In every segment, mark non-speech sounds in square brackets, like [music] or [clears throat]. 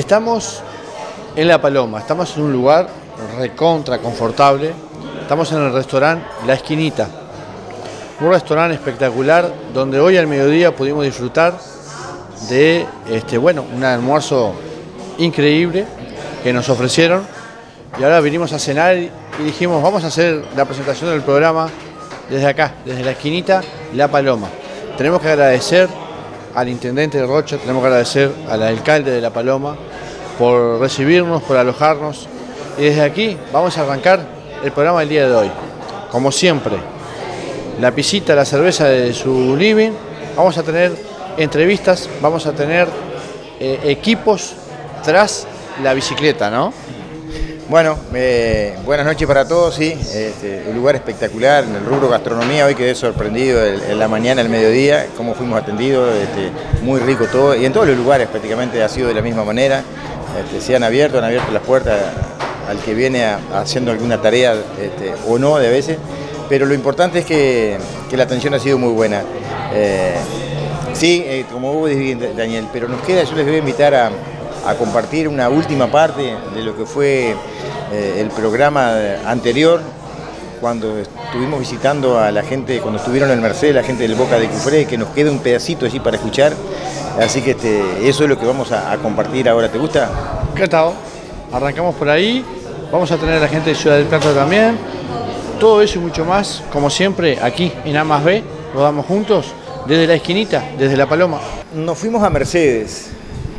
Estamos en La Paloma, estamos en un lugar recontra, confortable. Estamos en el restaurante La Esquinita, un restaurante espectacular donde hoy al mediodía pudimos disfrutar de este, bueno, un almuerzo increíble que nos ofrecieron y ahora vinimos a cenar y dijimos vamos a hacer la presentación del programa desde acá, desde la esquinita La Paloma. Tenemos que agradecer al intendente de Rocha, tenemos que agradecer al alcalde de La Paloma por recibirnos, por alojarnos. Y desde aquí vamos a arrancar el programa del día de hoy. Como siempre, la pisita, la cerveza de su living. Vamos a tener entrevistas, vamos a tener eh, equipos tras la bicicleta, ¿no? Bueno, eh, buenas noches para todos, sí, este, un lugar espectacular en el rubro gastronomía, hoy quedé sorprendido en, la mañana, el mediodía, cómo fuimos atendidos, este, muy rico todo, y en todos los lugares prácticamente ha sido de la misma manera, este, se han abierto, han abierto las puertas al que viene haciendo alguna tarea o no de veces, pero lo importante es que, la atención ha sido muy buena. Eh, sí, eh, como vos dijiste, Daniel, pero nos queda, yo les voy a invitar a a compartir una última parte de lo que fue eh, el programa anterior, cuando estuvimos visitando a la gente, cuando estuvieron en el Mercedes, la gente del Boca de Cufré, que nos queda un pedacito allí para escuchar. Así que este, eso es lo que vamos a, compartir ahora. ¿Te gusta? Encantado. Arrancamos por ahí. Vamos a tener a la gente de Ciudad del Plata también. Todo eso y mucho más, como siempre, aquí en A más B, lo damos juntos, desde la esquinita, desde La Paloma. Nos fuimos a Mercedes,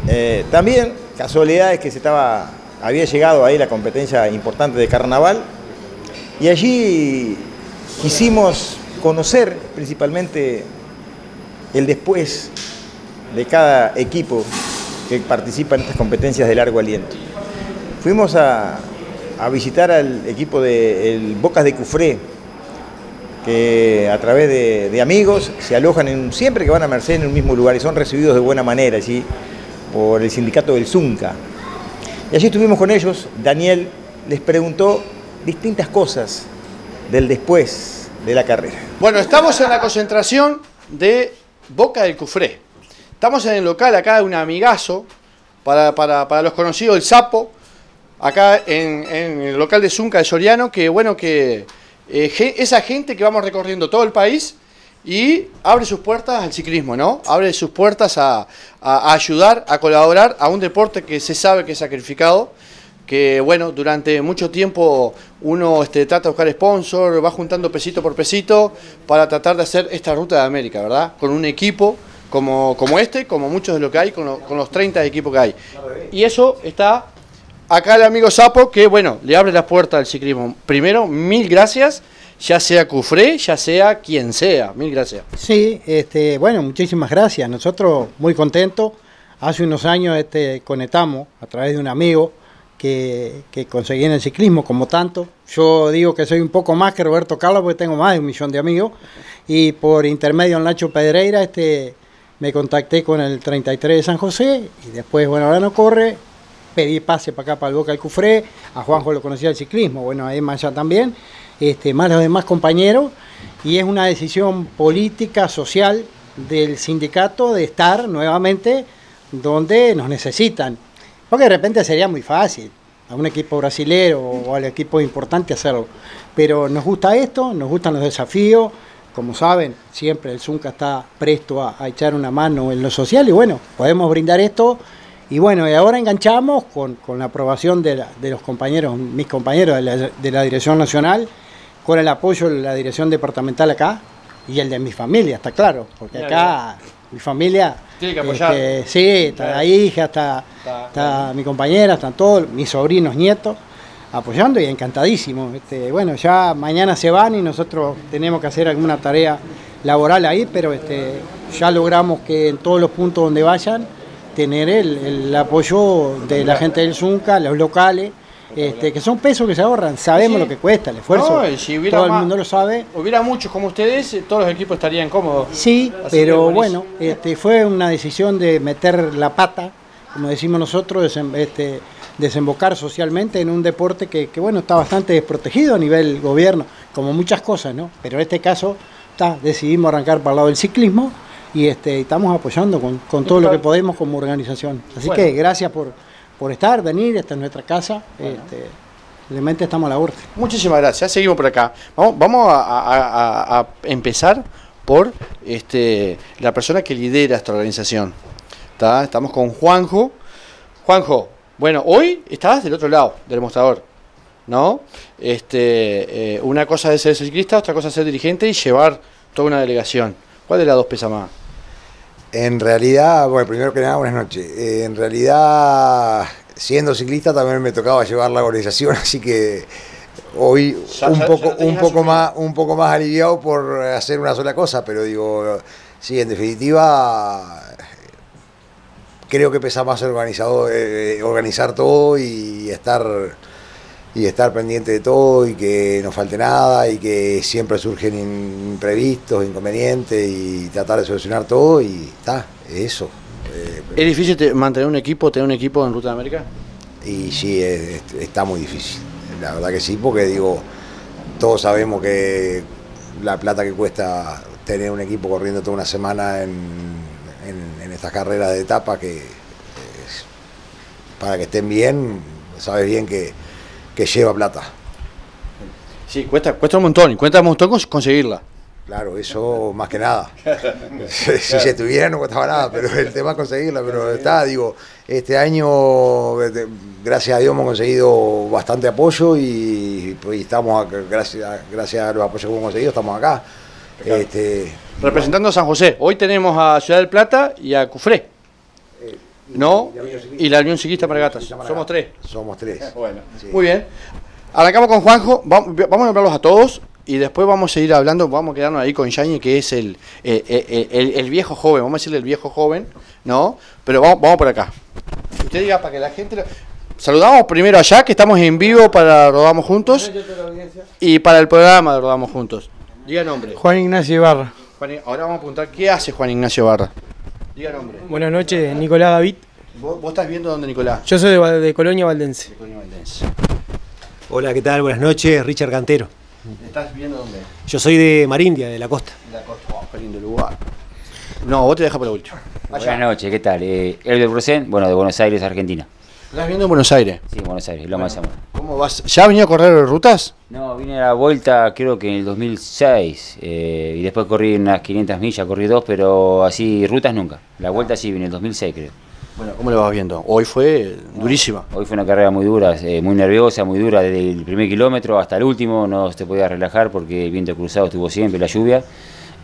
eh, también, casualidad es que se estaba, había llegado ahí la competencia importante de carnaval y allí quisimos conocer principalmente el después de cada equipo que participa en estas competencias de largo aliento. Fuimos a, visitar al equipo de Bocas de Cufré, que a través de, amigos se alojan siempre que van a Mercedes en un mismo lugar y son recibidos de buena manera. ¿sí? Por el sindicato del Zunca. Y allí estuvimos con ellos, Daniel les preguntó distintas cosas del después de la carrera. Bueno, estamos en la concentración de Boca del Cufré. Estamos en el local acá de un amigazo, para, para, los conocidos, el Sapo, acá en, el local de Zunca de Soriano, que bueno, que eh, esa gente que vamos recorriendo todo el país y abre sus puertas al ciclismo, ¿no? Abre sus puertas a, ayudar, a colaborar a un deporte que se sabe que es sacrificado, que bueno, durante mucho tiempo uno este, trata de buscar sponsor, va juntando pesito por pesito para tratar de hacer esta ruta de América, ¿verdad? Con un equipo como, como este, como muchos de lo que hay, con, con los 30 equipos que hay. Y eso está acá el amigo Sapo, que bueno, le abre las puertas al ciclismo. Primero, mil gracias ya sea Cufré, ya sea quien sea. Mil gracias. Sí, este, bueno, muchísimas gracias. Nosotros muy contentos. Hace unos años este, conectamos a través de un amigo que, que conseguí en el ciclismo, como tanto. Yo digo que soy un poco más que Roberto Carlos porque tengo más de un millón de amigos. Y por intermedio en Nacho Pedreira este, me contacté con el 33 de San José y después, bueno, ahora no corre, pedí pase para acá, para el Boca del Cufré, a Juanjo lo conocía el ciclismo, bueno, a Emma ya también, este, más los demás compañeros, y es una decisión política, social del sindicato de estar nuevamente donde nos necesitan. Porque de repente sería muy fácil a un equipo brasilero o al equipo importante hacerlo. Pero nos gusta esto, nos gustan los desafíos. Como saben, siempre el Zunca está presto a, echar una mano en lo social y bueno, podemos brindar esto. Y bueno, y ahora enganchamos con, la aprobación de, los compañeros, mis compañeros de la, de la Dirección Nacional, con el apoyo de la dirección departamental acá y el de mi familia, está claro, porque acá mi familia... Tiene que apoyar. Este, sí, está la hija, está, está, mi compañera, están todos mis sobrinos, nietos, apoyando y encantadísimo. Este, bueno, ya mañana se van y nosotros tenemos que hacer alguna tarea laboral ahí, pero este, ya logramos que en todos los puntos donde vayan, tener el, el apoyo de la gente del Zunca, los locales, este, que son pesos que se ahorran, sabemos lo que cuesta el esfuerzo, todo el mundo lo sabe. Hubiera muchos como ustedes, todos los equipos estarían cómodos. Sí, pero bueno, este, fue una decisión de meter la pata, como decimos nosotros, este, desembocar socialmente en un deporte que, bueno, está bastante desprotegido a nivel gobierno, como muchas cosas, ¿no? Pero en este caso está, decidimos arrancar para el lado del ciclismo y este, estamos apoyando con, todo lo que podemos como organización. Así que gracias por por estar, venir, esta es nuestra casa. Este, realmente estamos a la orden. Muchísimas gracias, seguimos por acá. Vamos, vamos a, a- a- a empezar por este, la persona que lidera esta organización. Estamos con Juanjo. Juanjo, bueno, hoy estás del otro lado del mostrador, ¿no? Este, eh, una cosa es ser ciclista, otra cosa es ser dirigente y llevar toda una delegación. ¿Cuál de las dos pesa más? En realidad, bueno, primero que nada, buenas noches. Eh, en realidad, siendo ciclista también me tocaba llevar la organización, [laughs] así que hoy un poco, un poco más, un poco más aliviado por hacer una sola cosa, pero digo, sí, en definitiva, creo que pesa más organizado, eh, organizar todo y estar y estar pendiente de todo y que no falte nada y que siempre surgen imprevistos, inconvenientes y tratar de solucionar todo y está, eso. Eh, ¿Es difícil te- mantener un equipo, tener un equipo en Ruta de América? y sí, es- es- está muy difícil. La verdad que sí, porque digo, todos sabemos que la plata que cuesta tener un equipo corriendo toda una semana en, en- en estas carreras de etapa que es- para que estén bien, sabes bien que, que lleva plata. Sí, cuesta, cuesta un montón, y cuesta un montón cons- conseguirla. Claro, eso más que nada. [laughs] [laughs] si se tuviera no costaba nada, pero el tema es conseguirla, pero está, digo, este año, este, gracias a Dios hemos conseguido bastante apoyo y, pues, estamos, acá, gracias, gracias a los apoyos que hemos conseguido, estamos acá. Este, Representando a San José. Hoy tenemos a Ciudad del Plata y a Cufré. ¿No? Y la Unión Ciclista Maragatas. Somos tres. somos tres. [laughs] Bueno, Sí. muy bien. Arrancamos con Juanjo. Vamos, a nombrarlos a todos y después vamos a seguir hablando. Vamos a quedarnos ahí con Yañe, que es el, eh, eh, el, el viejo joven. Vamos a decirle el viejo joven, ¿no? Pero vamos, vamos por acá. Usted diga para que la gente. lo- Saludamos primero allá, que estamos en vivo para Rodamos Juntos y para el programa de Rodamos Juntos. Diga nombre. Juan Ignacio Ibarra. Juan- ahora vamos a preguntar qué hace Juan Ignacio Barra. Diga nombre. Buenas noches, Nicolás David. ¿Vos, vos estás viendo dónde, Nicolás? Yo soy de, Val- de Colonia Valdense. Hola, ¿qué tal? Buenas noches, Richard Cantero. ¿Estás viendo dónde? Yo soy de Marindia, de la costa. La costa. Oh, qué lindo lugar. No, vos te dejas por lo último. Buenas noches, ¿qué tal? Eh, Elder Brusén, bueno, de Buenos Aires, Argentina. ¿Estás viendo en Buenos Aires? Sí, Buenos Aires, Loma de Zamora. ¿Cómo vas? ¿Ya venido a correr rutas? No, vine a la vuelta creo que en el 2006 eh, y después corrí unas 500 millas, corrí dos, pero así rutas nunca. La vuelta sí, vine en el 2006 creo. Bueno, ¿cómo lo vas viendo? Hoy fue durísima. Hoy fue una carrera muy dura, eh, muy nerviosa, muy dura, desde el primer kilómetro hasta el último, no se podía relajar porque el viento cruzado estuvo siempre, la lluvia.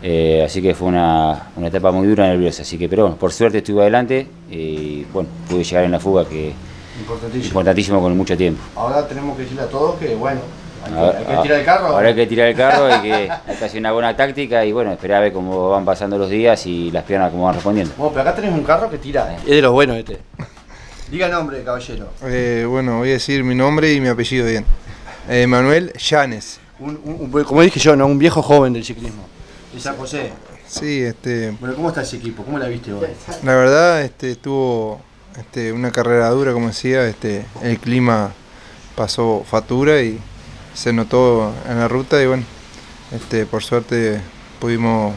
Eh, así que fue una, una etapa muy dura, nerviosa. Así que, pero bueno, por suerte estuve adelante y bueno, pude llegar en la fuga que Importantísimo. importantísimo con mucho tiempo. Ahora tenemos que decirle a todos que, bueno, hay que, Ahora- hay que tirar el carro. Ahora hay que tirar el carro, hay que, hay que hacer una buena táctica y bueno, esperar a ver cómo van pasando los días y las piernas cómo van respondiendo. Bueno, pero acá tenés un carro que tira. Es de los buenos este. Diga nombre, caballero. Eh, bueno, voy a decir mi nombre y mi apellido bien. Eh, Manuel Llanes. Un, un- un- como dije yo, ¿no? Un viejo joven del ciclismo. De San José. Sí, este, Bueno, ¿cómo está ese equipo? ¿Cómo la viste hoy? la verdad, este, tuvo este, una carrera dura, como decía, este, el clima pasó factura y se notó en la ruta y bueno, este, por suerte pudimos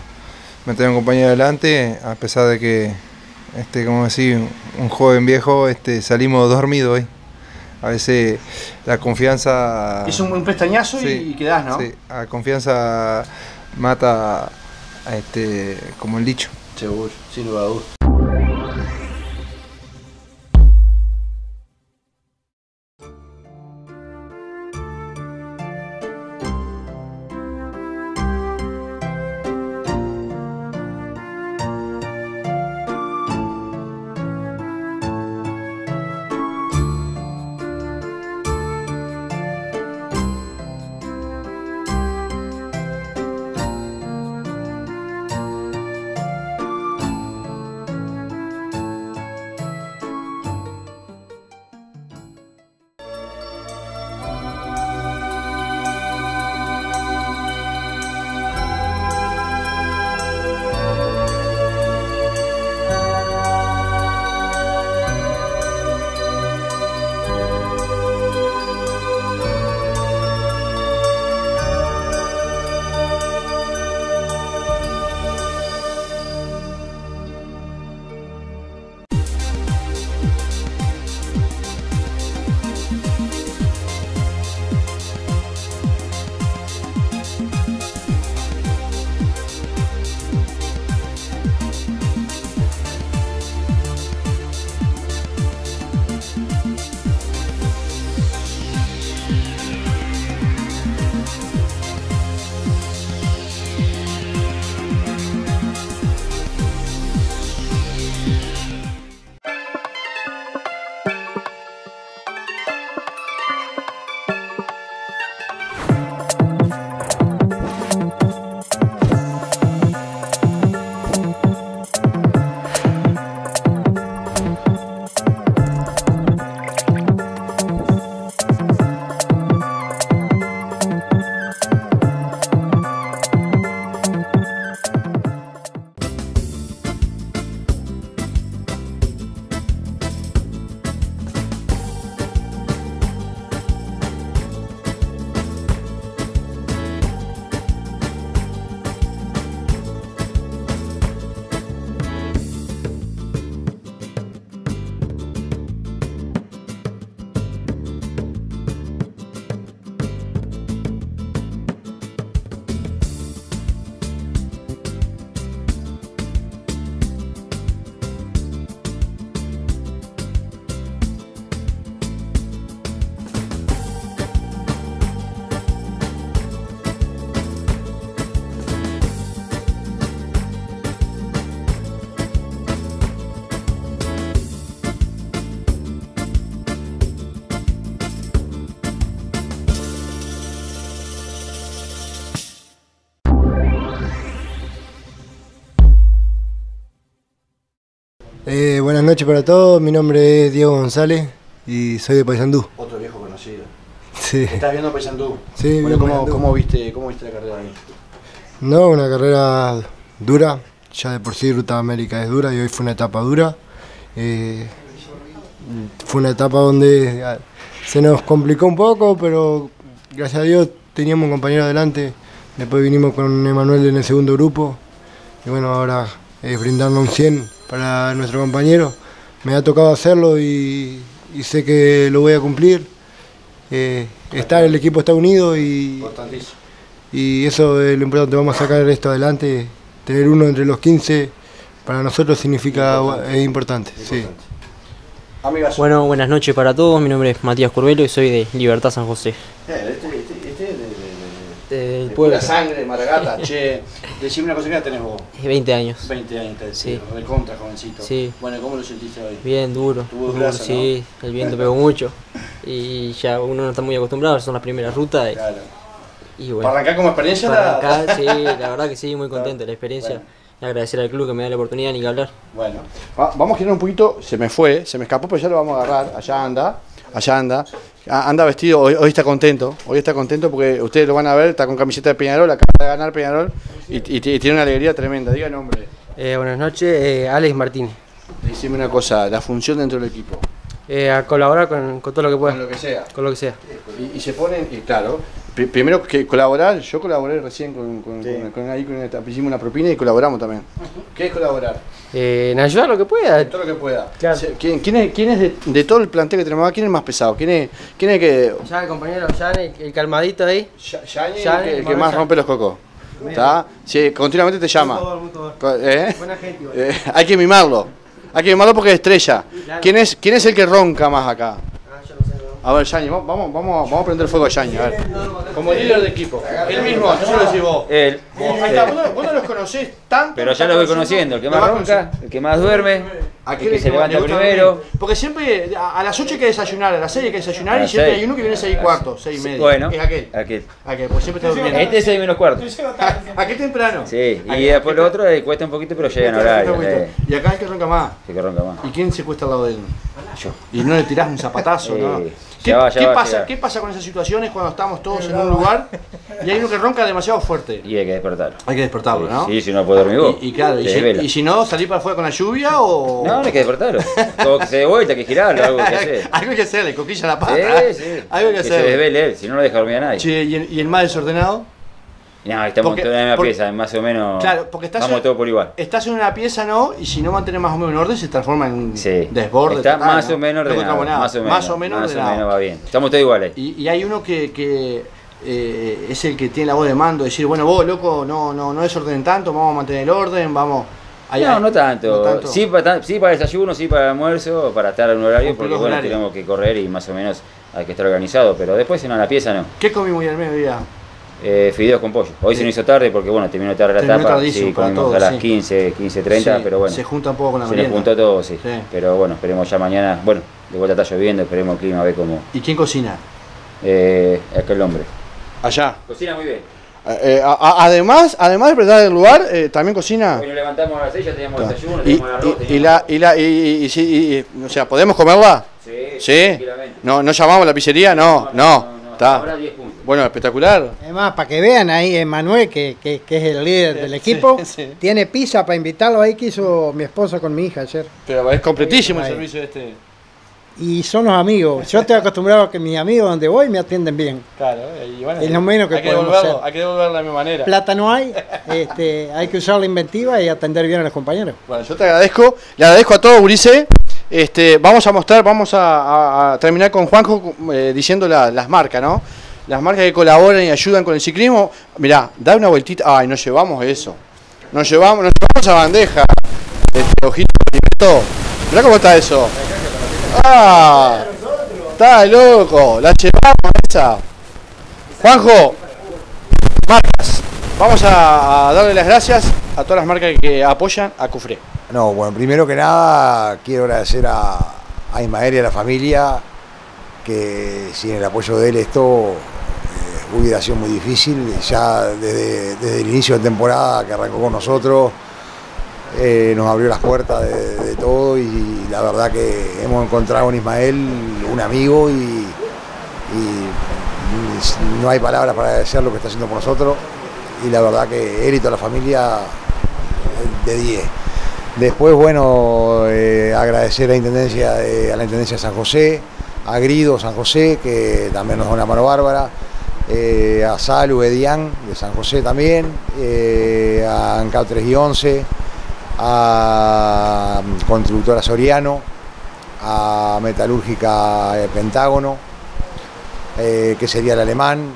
meter a un compañero adelante, a pesar de que, este, como decía, un joven viejo, este, salimos dormidos hoy. A veces la confianza... Es un, un pestañazo Sí, y, quedás, ¿no? Sí, la confianza mata a este, como el dicho. Seguro, sin lugar a dudas. Noches para todos, mi nombre es Diego González y soy de Paysandú. Otro viejo conocido. Sí. ¿Estás viendo Paysandú? Sí, Bueno, vi ¿cómo, Paysandú. cómo viste, ¿Cómo viste la carrera ahí? No, una carrera dura, ya de por sí Ruta América es dura y hoy fue una etapa dura. Eh, fue una etapa donde ah, se nos complicó un poco, pero gracias a Dios teníamos un compañero adelante. Después vinimos con Emanuel en el segundo grupo y bueno, ahora es brindarnos un 100 para nuestro compañero. Me ha tocado hacerlo y, y sé que lo voy a cumplir. Eh, estar, el equipo está unido y, y eso es lo importante, vamos a sacar esto adelante. Tener uno entre los 15 para nosotros significa es importante. Sí. Amigas. Bueno, buenas noches para todos. Mi nombre es Matías Curvelo y soy de Libertad San José. Eh, Este, este, este de, de, Del de pueblo. pura sangre, Maragata, [laughs] che. Decime una cosa que ya tenés vos. 20 años. 20 años, te Sí. decía, recontra jovencito. Sí. Bueno, ¿cómo lo sentiste hoy? Bien, duro. Tuvo duro, sí, el viento pegó mucho. Y ya uno no está muy acostumbrado, son las primeras rutas. Y, Claro. y bueno. Para arrancar como experiencia, Para la- sí, la verdad que sí, muy [laughs] contento de la experiencia. Bueno. Y agradecer al club que me da la oportunidad, ni que hablar. Bueno, va- vamos a girar un poquito. Se me fue, se me escapó, pero ya lo vamos a agarrar. Allá anda, allá anda. Anda vestido, hoy, hoy está contento. Hoy está contento porque ustedes lo van a ver. Está con camiseta de Peñarol, acaba de ganar Peñarol. Y, y- y tiene una alegría tremenda. Diga nombre. Eh, buenas noches, eh, Alex Martínez. Decime una cosa, la función dentro del equipo. Eh, a colaborar con, con todo lo que pueda. Con lo que sea. Con lo que sea. Y, y se ponen, y claro, pri- primero que colaborar, yo colaboré recién con, con, con- con- ahí hicimos una propina y colaboramos también. ¿Qué es colaborar? Eh, en ayudar lo que pueda. Todo lo que pueda. Claro. ¿Quién, quién es, quién es de, de todo el plantel que tenemos acá, quién es más pesado? ¿Quién es, quién es que, Ya el compañero Jan, el, el calmadito ahí. Ya- Yañez, Yañez, el que, el que más rompe los cocos. ¿Está? Sí, continuamente te llama. ¿eh? Buena gente. Eh, hay que mimarlo. Hay que mimarlo porque es estrella. Claro. ¿Quién es, ¿Quién es el que ronca más acá? A ver, Yañez, vamos, vamos, vamos, a prender fuego a Yañez, a ver. Como líder de equipo. El mismo, yo lo decís vos. Él. Vos, ahí está, vos, no, vos no los conocés tanto. Pero ya lo voy conociendo, el que más ronca, el que más duerme, el Aquel que se le levanta primero. Porque siempre a a las 8 hay que desayunar, a las 6 hay que desayunar A y siempre seis. hay uno que viene a 6 y cuarto, 6 y media. Bueno, Es aquel. aquel. Aquel, pues siempre está durmiendo. Este es 6 menos cuarto. ¿A qué temprano? Sí, y Aquel- después lo otro eh, cuesta un poquito, pero llega en horario. eh, Y acá el que ronca más. sí que ronca más. ¿Y quién se cuesta al lado de él? Yo. Y no le tirás un zapatazo, ¿no? Eh, ¿Qué, va, qué va, pasa. ¿Qué pasa con esas situaciones cuando estamos todos en un lugar y hay uno que ronca demasiado fuerte? Y hay que despertarlo. Hay que despertarlo, ¿no? Sí, si no puede dormir vos. Y, y claro, y si, y si no, salir para afuera con la lluvia o. No, no hay que despertarlo. Todo que se dé vuelta, hay que girarlo, algo que hacer. [laughs] Algo hay que hacerle, coquilla a la pata. Sí, sí. Algo que Que se hacer. desvele él, si no, no deja dormir a nadie. Che, ¿y, el, y el más desordenado? No, estamos Porque- todos en la misma porque- pieza, más o menos. Claro, porque estás Vamos en- todos por igual. Estás en una pieza, ¿no? Y si no mantienes más o menos en orden, se transforma en un Sí. desborde. Está total, más ¿no? o menos No ordenado. Más o menos. Más o menos más o menos va bien. Estamos todos iguales. Y, y hay uno que, que, eh, es el que tiene la voz de mando, decir, bueno, vos, loco, no, no, no desordenen tanto, vamos a mantener el orden, vamos... No, no tanto. no tanto. Sí, para, sí para desayuno, sí para el almuerzo, para estar en un horario, porque bueno, tenemos que correr y más o menos hay que estar organizado. Pero después, si no, en la pieza no. ¿Qué comimos hoy al mediodía? Eh, fideos con pollo. Hoy se nos hizo tarde porque bueno, terminó tarde la Terminó etapa. tardísimo Sí, comimos todos, a las sí. 15, 15, 30, Sí, pero bueno. Se junta un poco con la se nos juntó todo, sí. Sí. Pero bueno, esperemos ya mañana. Bueno, de vuelta está lloviendo, esperemos el clima, a ver cómo. ¿Y quién cocina? Eh, aquel hombre. Allá. Cocina muy bien. Eh, a- a- además, además de preparar el lugar, eh, también cocina. Hoy nos levantamos a las 6, ya teníamos desayuno, Y, teníamos arroz, y- y la, y la, y, y- y- sí, y- y- o sea, ¿podemos comerla? Sí, ¿Sí? tranquilamente. No, no llamamos a la pizzería, no, no. Está. Ahora 10 puntos. Bueno, espectacular. Además, para que vean ahí, Emanuel, que, que, que es el líder del equipo, [laughs] sí. tiene pizza para invitarlo ahí que hizo mi esposa con mi hija ayer. Pero es completísimo el Ahí. servicio este. Y son los amigos. Yo estoy acostumbrado a que mis amigos donde voy me atienden bien. Claro, y bueno, Es lo menos que hay que podemos hacer. hay que devolverlo de mi manera. Plata no hay, este, hay que usar la inventiva y atender bien a los compañeros. Bueno, yo te agradezco, le agradezco a todos, Ulises. Este, vamos a mostrar, vamos a, terminar con Juanjo eh, diciendo la- las marcas, ¿no? Las marcas que colaboran y ayudan con el ciclismo. Mirá, da una vueltita. Ay, nos llevamos eso. Nos llevamos, nos llevamos a bandeja. Este, ojito. Mirá cómo está eso. Ah, está loco. La llevamos esa. Juanjo, marcas. Vamos a, darle las gracias a todas las marcas que apoyan a Cufré. No, bueno, primero que nada quiero agradecer a, a Ismael y a la familia, que sin el apoyo de él esto eh, hubiera sido muy difícil, ya desde, el inicio de temporada que arrancó con nosotros, eh, nos abrió las puertas de, todo y la verdad que hemos encontrado en Ismael un amigo y, no hay palabras para agradecer lo que está haciendo por nosotros y la verdad que él y toda la familia de 10. Después, bueno, eh, agradecer a Intendencia de, a la Intendencia de San José, a Grido San José, que también nos da una mano bárbara, eh, a Salu Edián de San José también, eh, a ANCAP 3 y 11, a Constructora Soriano, a Metalúrgica Pentágono, eh, que sería el alemán,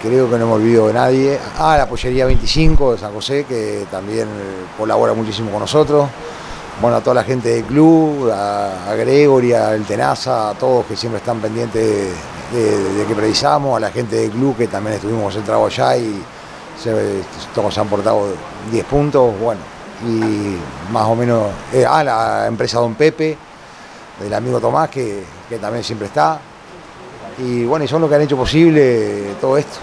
creo que no me olvido de nadie. Ah, la Pollería 25 de San José, que también eh, colabora muchísimo con nosotros. Bueno, a toda la gente del club, a, Gregory, a El Tenaza, a todos que siempre están pendientes de, que precisamos, a la gente del club que también estuvimos concentrados allá y todos se han portado 10 puntos, bueno, y más o menos, eh, a la empresa Don Pepe, del amigo Tomás, que, que también siempre está, y bueno, y son los que han hecho posible todo esto.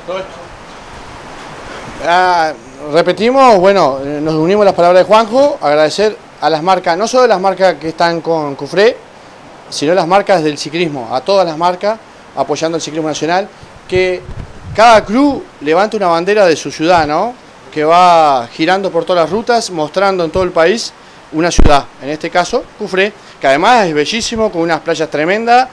Ah, repetimos, bueno, nos unimos las palabras de Juanjo, agradecer a las marcas, no solo las marcas que están con Cufré, sino las marcas del ciclismo, a todas las marcas apoyando el ciclismo nacional, que cada club levanta una bandera de su ciudad, ¿no? Que va girando por todas las rutas, mostrando en todo el país una ciudad, en este caso Cufré, que además es bellísimo, con unas playas tremendas,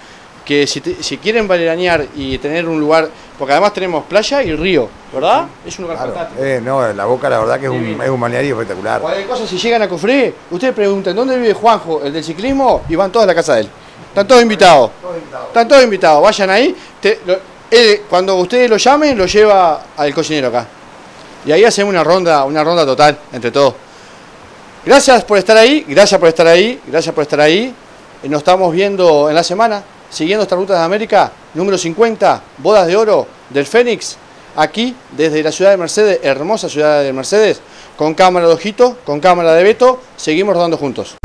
que si, te- si quieren veranear y tener un lugar, porque además tenemos playa y río, ¿verdad? Es un lugar Claro, fantástico. eh, no, la boca la verdad que es un, es un balneario espectacular. Cualquier cosa, si llegan a Cofré, ustedes pregunten dónde vive Juanjo, el del ciclismo, y van todos a la casa de él. Están todos invitados. Están todos invitados. Vayan ahí. Te- lo- él, cuando ustedes lo llamen, lo lleva al cocinero acá. Y ahí hacemos una ronda, una ronda total entre todos. Gracias por estar ahí, gracias por estar ahí, gracias por estar ahí. Eh, Nos estamos viendo en la semana, siguiendo esta ruta de América, número 50, Bodas de Oro del Fénix, aquí desde la ciudad de Mercedes, hermosa ciudad de Mercedes, con cámara de ojito, con cámara de Beto, seguimos rodando juntos.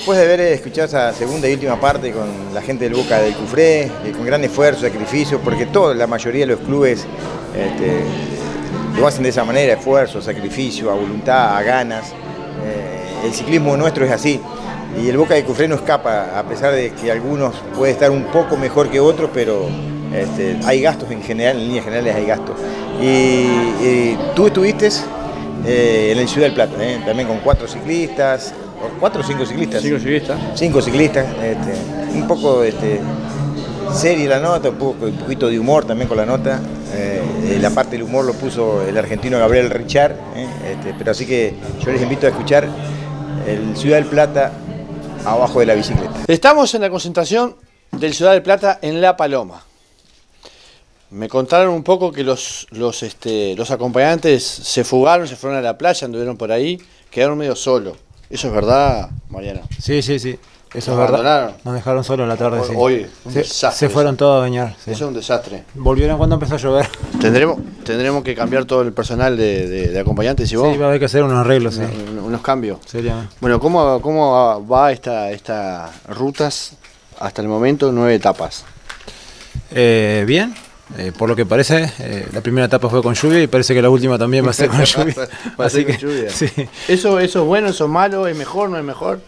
Después de haber escuchado esa segunda y última parte con la gente del Boca del Cufré, eh, con gran esfuerzo, sacrificio, porque toda la mayoría de los clubes este, lo hacen de esa manera, esfuerzo, sacrificio, a voluntad, a ganas. Eh, el ciclismo nuestro es así. Y el Boca de Cufré no escapa, a pesar de que algunos puede estar un poco mejor que otros, pero este, hay gastos en general, en líneas generales hay gastos. Y, tú estuviste eh, en el Ciudad del Plata, también con cuatro ciclistas, cuatro o cinco ciclistas. Cinco ciclistas. Cinco ciclistas, este, un poco este, seria la nota, un, poco, un poquito de humor también con la nota. Eh, la parte del humor lo puso el argentino Gabriel Richard, eh, este, pero así que yo les invito a escuchar el Ciudad del Plata abajo de la bicicleta. Estamos en la concentración del Ciudad del Plata en La Paloma. Me contaron un poco que los, los, este, los acompañantes se fugaron, se fueron a la playa, anduvieron por ahí, quedaron medio solos. ¿Eso es verdad, Mariano? Sí, sí, sí. Eso Nos es verdad. Nos dejaron solos la tarde, Hoy- sí. hoy, un se, desastre se fueron todos a bañar. sí. Eso es un desastre. Volvieron cuando empezó a llover. Tendremos, tendremos que cambiar todo el personal de, de- de acompañantes y vos. Sí, va a haber que hacer unos arreglos, sí. Unos- unos cambios. Seriamente. Bueno, ¿cómo, cómo va esta, esta rutas hasta el momento? Nueve etapas. Eh, bien, eh, por lo que parece, eh, la primera etapa fue con lluvia y parece que la última también va a ser con [laughs] lluvia. Va a Así ser con que, lluvia. sí. ¿Eso, ¿Eso es bueno, eso es malo, es mejor, no es mejor?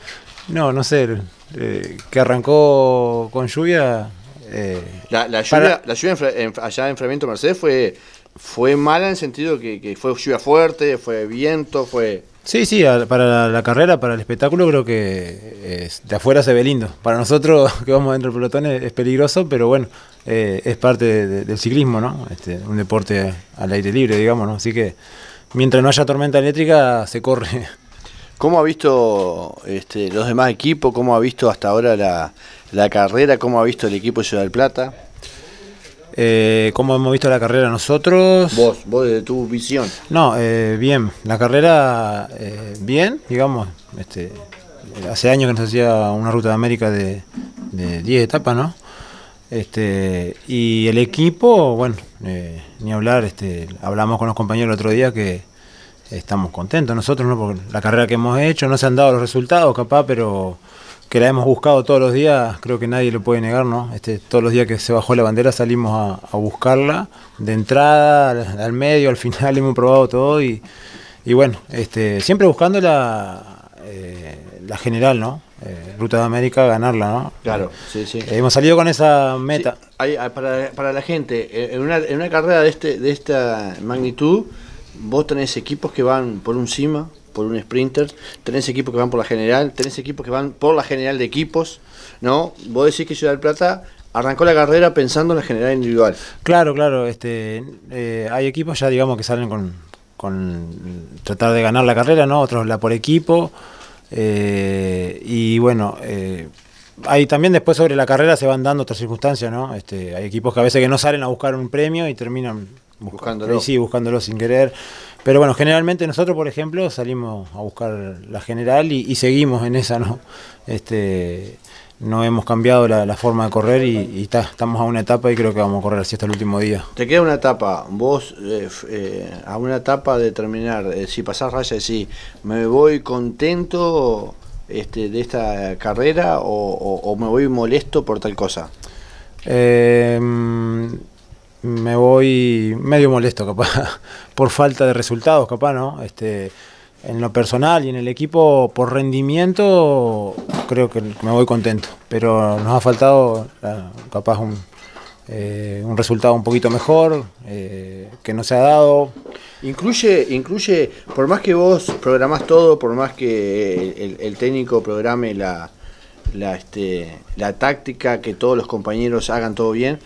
No, no sé, eh, que arrancó con lluvia. eh, La, la lluvia, para- la lluvia en Fra- en- allá en Fragmento Mercedes fue, fue mala en el sentido que, que fue lluvia fuerte, fue viento, fue... Sí, sí, para la, la carrera, para el espectáculo, creo que eh, de afuera se ve lindo. Para nosotros [laughs] que vamos dentro del pelotón es, es peligroso, pero bueno, eh, es parte de- de- del ciclismo, ¿no? Este, un deporte al aire libre, digamos, ¿no? Así que mientras no haya tormenta eléctrica, se corre. ¿Cómo ha visto este, los demás equipos? ¿Cómo ha visto hasta ahora la, la carrera? ¿Cómo ha visto el equipo de Ciudad del Plata? Eh, ¿Cómo hemos visto la carrera nosotros? Vos, vos desde tu visión. No, eh, bien, la carrera eh, bien, digamos, este, hace años que nos hacía una ruta de América de, de 10 etapas, ¿no? Este, y el equipo, bueno, eh, ni hablar, este, hablamos con los compañeros el otro día que estamos contentos nosotros, ¿no? Porque la carrera que hemos hecho no se han dado los resultados, capaz, pero que la hemos buscado todos los días, creo que nadie lo puede negar, ¿no? Este, todos los días que se bajó la bandera salimos a, buscarla, de entrada, al, medio, al final [laughs] hemos probado todo y, y bueno, este, siempre buscando la, eh, la general, ¿no? Eh, Ruta de América, ganarla, ¿no? Claro, sí, sí. Eh, hemos salido con esa meta. Sí, hay- hay- para, para la gente, en una, en una carrera de, este, de esta magnitud, vos tenés equipos que van por un cima, por un sprinter, tenés equipos que van por la general, tenés equipos que van por la general de equipos, ¿no? Vos decís que Ciudad del Plata arrancó la carrera pensando en la general individual. Claro, claro, este, eh, hay equipos ya digamos que salen con, con tratar de ganar la carrera, ¿no? Otros la por equipo. Eh, y bueno, eh, hay también después sobre la carrera se van dando otras circunstancias, ¿no? Este, hay equipos que a veces que no salen a buscar un premio y terminan Buscándolo. sí, buscándolo sin querer. Pero bueno, generalmente nosotros, por ejemplo, salimos a buscar la general y, y seguimos en esa, ¿no? Este, no hemos cambiado la, la forma de correr y, y ta- estamos a una etapa y creo que vamos a correr así hasta el último día. Te queda una etapa, vos eh, eh, a una etapa de terminar, eh, si pasás raya, decís, me voy contento este, de esta carrera o, o- o me voy molesto por tal cosa. Eh, mm, me voy medio molesto, capaz, [laughs] por falta de resultados, capaz, ¿no? Este, en lo personal y en el equipo, por rendimiento, creo que me voy contento. Pero nos ha faltado, capaz, un, eh, un resultado un poquito mejor, eh, que no se ha dado. Incluye, incluye, por más que vos programás todo, por más que el, el técnico programe la, la, este, la táctica, que todos los compañeros hagan todo bien,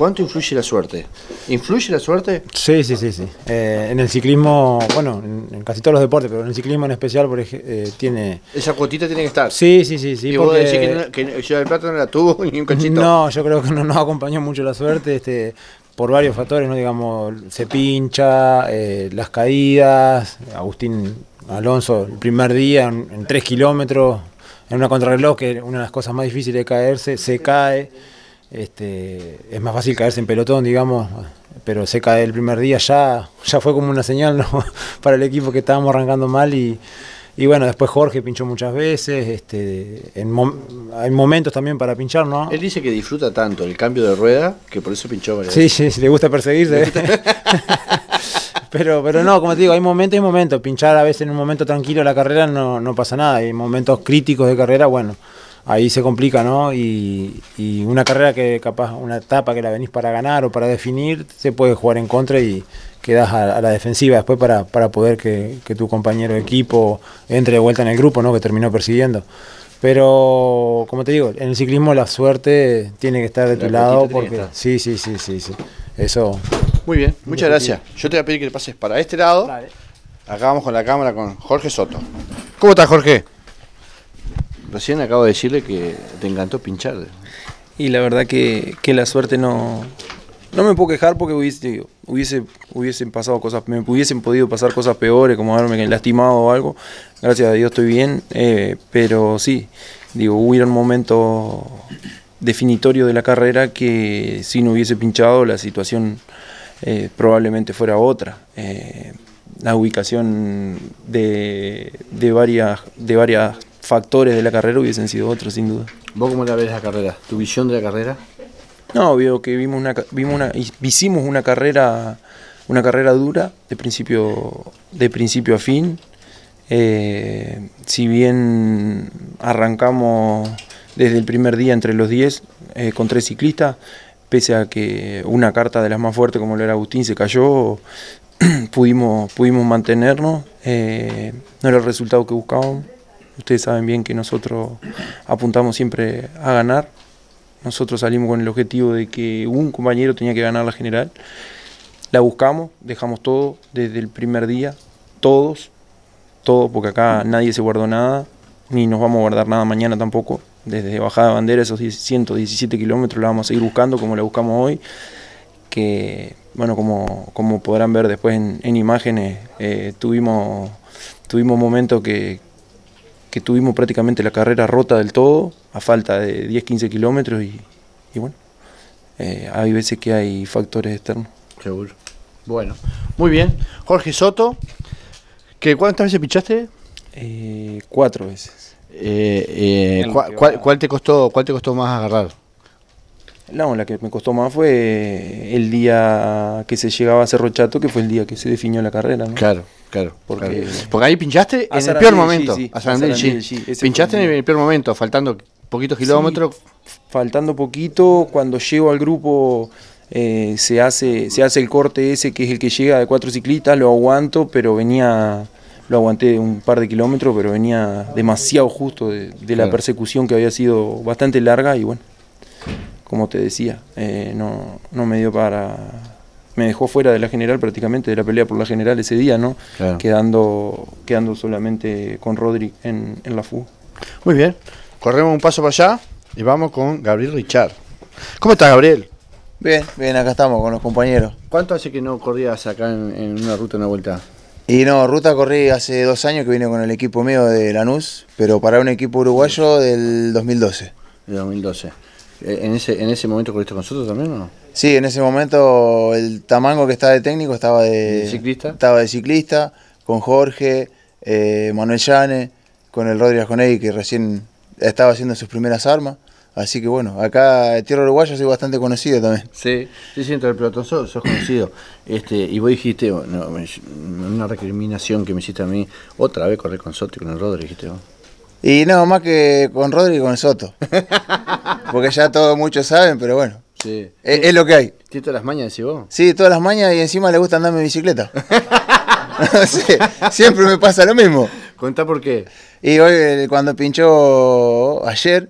¿cuánto influye la suerte? ¿Influye la suerte? Sí, sí, sí, sí. Eh, en el ciclismo, bueno, en, en casi todos los deportes, pero en el ciclismo en especial, por ejemplo, tiene... Esa cuotita tiene que estar. Sí, sí, sí, sí. y vos porque- decís que, no- que Ciudad del Plata no la tuvo ni un cachito. No, yo creo que no nos acompañó mucho la suerte, este, por varios factores, ¿no? Digamos, se pincha, eh, las caídas, Agustín Alonso el primer día en, en tres kilómetros, en una contrarreloj, que es una de las cosas más difíciles de caerse, se cae, este, es más fácil caerse en pelotón, digamos, pero se cae el primer día, ya, ya fue como una señal ¿no? [laughs] para el equipo que estábamos arrancando mal y, Y bueno, después Jorge pinchó muchas veces, este, en mom- hay momentos también para pinchar, ¿no? Él dice que disfruta tanto el cambio de rueda que por eso pinchó varias Sí, veces. sí, sí, le gusta perseguirse. [laughs] pero, pero no, como te digo, hay momentos y momentos. Pinchar a veces en un momento tranquilo la carrera no, no pasa nada. Hay momentos críticos de carrera, bueno, ahí se complica, ¿no? Y, y una carrera que capaz, una etapa que la venís para ganar o para definir, se puede jugar en contra y quedas a, a la defensiva después para, para poder que, que tu compañero de equipo entre de vuelta en el grupo, ¿no? Que terminó persiguiendo. Pero, como te digo, en el ciclismo la suerte tiene que estar de La tu lado porque sí, sí, sí, sí, sí. Eso. Muy bien, muchas gracias. Yo te voy a pedir que pases para este lado. Acá vamos con la cámara con Jorge Soto. ¿Cómo estás, Jorge? Recién acabo de decirle que te encantó pinchar. Y la verdad que, que la suerte no, no me puedo quejar porque hubiese, hubiese, hubiesen pasado cosas, me hubiesen podido pasar cosas peores, como haberme lastimado o algo. Gracias a Dios estoy bien, eh, pero sí, digo, hubiera un momento definitorio de la carrera que si no hubiese pinchado la situación eh, probablemente fuera otra. Eh, la ubicación de, de varias de varias factores de la carrera hubiesen sido otros sin duda. ¿Vos cómo la ves la carrera? ¿Tu visión de la carrera? No, veo que vimos una, vimos una, hicimos una carrera, una carrera dura de principio, de principio a fin. Eh, si bien arrancamos desde el primer día entre los 10 eh, con tres ciclistas, pese a que una carta de las más fuertes como lo era Agustín se cayó, [clears throat] pudimos, pudimos mantenernos. eh, no era el resultado que buscábamos. Ustedes saben bien que nosotros apuntamos siempre a ganar. Nosotros salimos con el objetivo de que un compañero tenía que ganar la general. La buscamos, dejamos todo desde el primer día, todos, todos, porque acá nadie se guardó nada, ni nos vamos a guardar nada mañana tampoco. Desde bajada de bandera, esos 10 117 kilómetros la vamos a seguir buscando como la buscamos hoy. Que, bueno, como, como podrán ver después en, en imágenes, eh, tuvimos, tuvimos momentos que, que tuvimos prácticamente la carrera rota del todo, a falta de 10-15 kilómetros y, y bueno, eh, hay veces que hay factores externos. Seguro. Bueno, muy bien. Jorge Soto, ¿que ¿cuántas veces pinchaste? Eh, cuatro veces. Eh, eh, ¿cuál, cuál- cuál te costó, ¿Cuál te costó más agarrar? No, la que me costó más fue el día que se llegaba a Cerro Chato, que fue el día que se definió la carrera. ¿no? Claro, claro. Porque, claro. Porque ahí pinchaste en el peor momento. sí, a Sarandí, a Sarandí, sí. sí, ese Pinchaste en el peor momento, faltando poquitos kilómetros. faltando poquito, cuando llego al grupo eh, se, hace, se hace el corte ese que es el que llega de cuatro ciclistas, lo aguanto, pero venía, lo aguanté un par de kilómetros, pero venía demasiado justo de, de la Claro. persecución que había sido bastante larga y bueno, como te decía, eh, no, no me dio para... Me dejó fuera de la general prácticamente, de la pelea por la general ese día, ¿no? Claro. Quedando, quedando solamente con Rodri en, en la fuga. Muy bien. Corremos un paso para allá y vamos con Gabriel Richard. ¿Cómo estás, Gabriel? Bien, bien, acá estamos con los compañeros. ¿Cuánto hace que no corrías acá en, en una ruta, una vuelta? Y no, ruta corrí hace dos años que vine con el equipo mío de Lanús, pero para un equipo uruguayo del 2012. De 2012. Eh, ¿En ese, ¿En ese momento corriste con nosotros también o no? Sí, en ese momento el Tamango que estaba de técnico estaba de, ¿De ciclista? Estaba de ciclista, con Jorge, eh, Manuel Llane, con el Rodri Ajonei que recién estaba haciendo sus primeras armas. Así que bueno, acá en Tierra Uruguaya soy bastante conocido también. Sí, sí, entre el pelotón sos, sos conocido. Este, y vos dijiste, una recriminación que me hiciste a mí, otra vez correr con Soto y con el Rodri, dijiste vos. Y no, más que con Rodri y con Soto. [laughs] Porque ya todos muchos saben, pero bueno. Sí. Es, es lo que hay. ¿Tienes todas las mañas, decís vos? Sí, todas las mañanas y encima le gusta andarme en bicicleta. [laughs] Sí, siempre me pasa lo mismo. Contá por qué. Y hoy, eh, cuando pinchó ayer,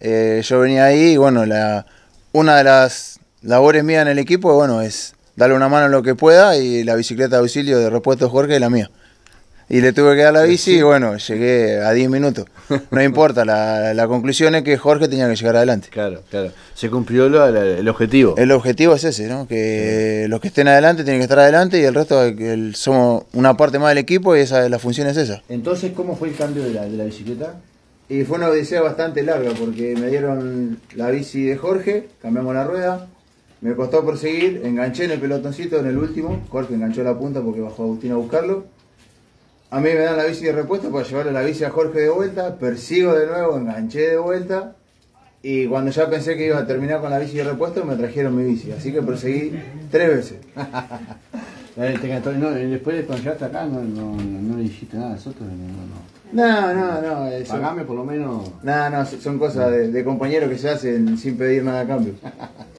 eh, yo venía ahí y bueno, la, una de las labores mías en el equipo, bueno, es darle una mano en lo que pueda y la bicicleta de auxilio de repuesto Jorge es la mía. Y le tuve que dar la bici y bueno, llegué a 10 minutos. No importa, la, la conclusión es que Jorge tenía que llegar adelante. Claro, claro. Se cumplió lo- el objetivo. El objetivo es ese, ¿no? Que los que estén adelante tienen que estar adelante y el resto el- somos una parte más del equipo y esa la función es esa. Entonces, ¿cómo fue el cambio de la, de la bicicleta? Y fue una odisea bastante larga porque me dieron la bici de Jorge, cambiamos la rueda, me costó perseguir, enganché en el pelotoncito en el último, Jorge enganchó la punta porque bajó Agustín a buscarlo. A mí me dan la bici de repuesto para llevarle la bici a Jorge de vuelta, persigo de nuevo, enganché de vuelta y cuando ya pensé que iba a terminar con la bici de repuesto me trajeron mi bici, así que proseguí tres veces. [laughs] No, eh, después de cuando llegaste acá no, no, no le dijiste nada a nosotros. No, No, no, no. Eso, Pagame por lo menos. No, no, son cosas de, de compañeros que se hacen sin pedir nada a cambio. [laughs]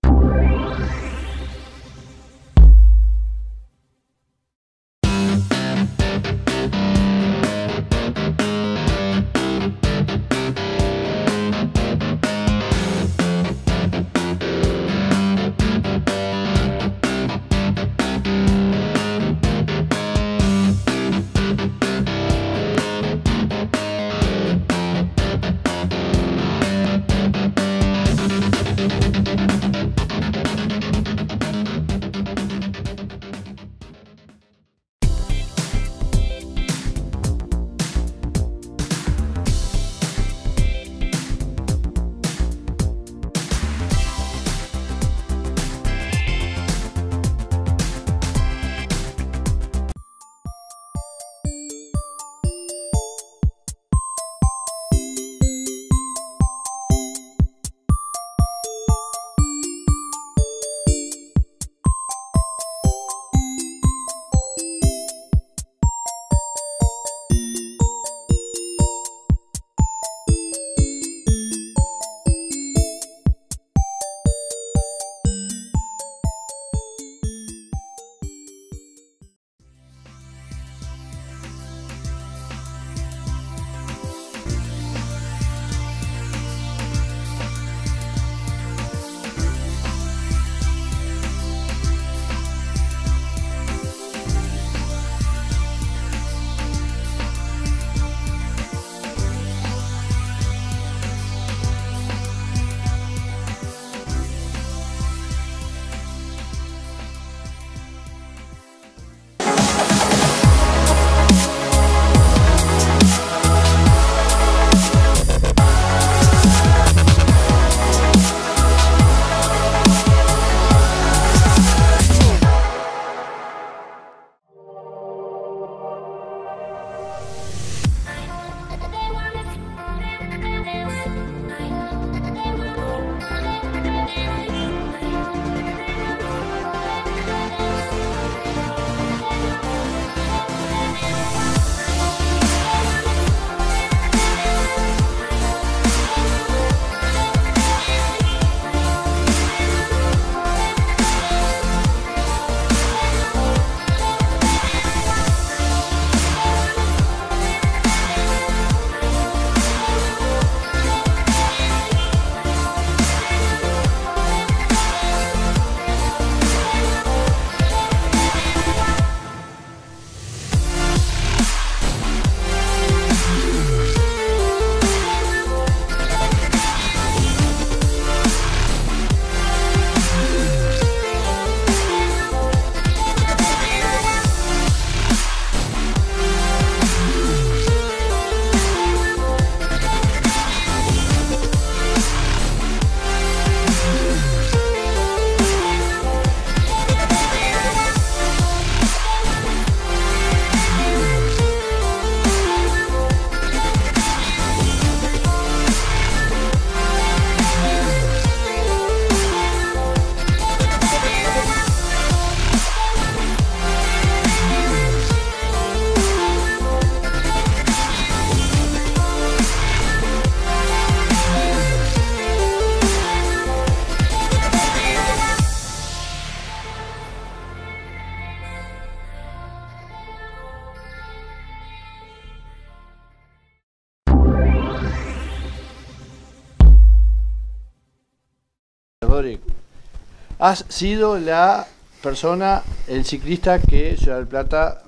has sido la persona, el ciclista que Ciudad del Plata,